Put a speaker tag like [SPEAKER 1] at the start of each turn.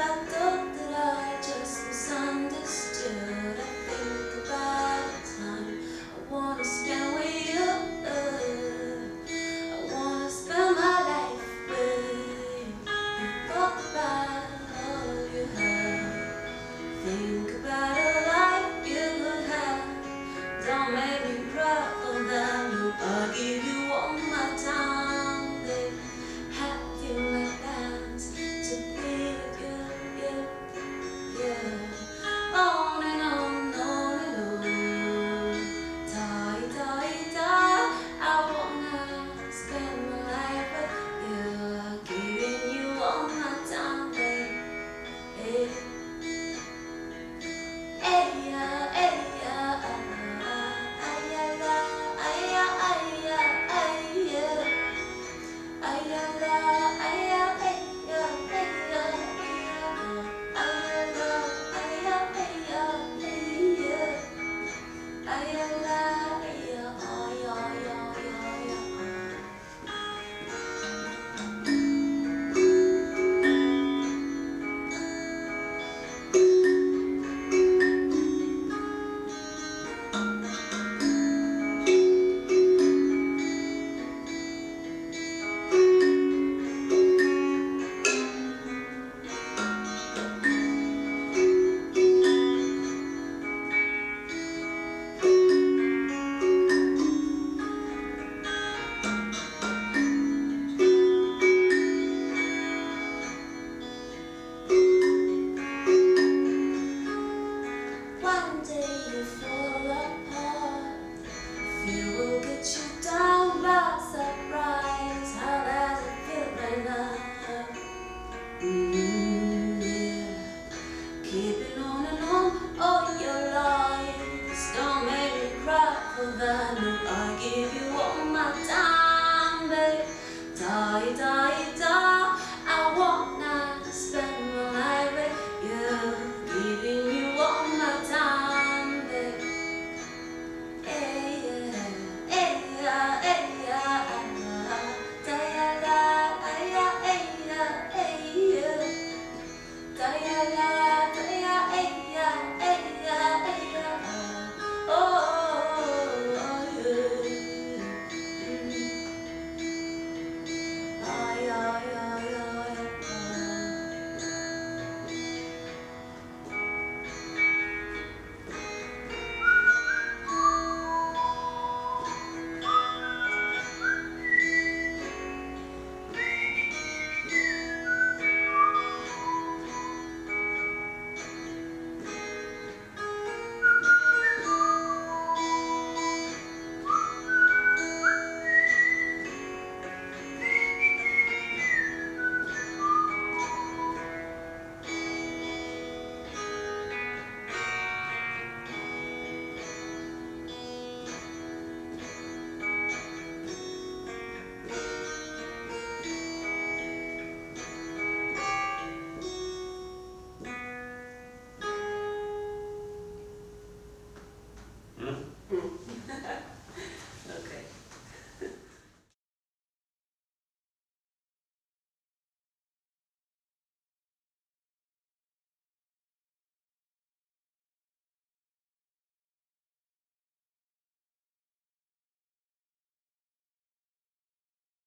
[SPEAKER 1] I thought that I just misunderstood. It will get you down by surprise. How does it feel right mm-hmm. yeah. On and on. Don't make me cry for that. No, I give you all my time, babe. Die, die, die.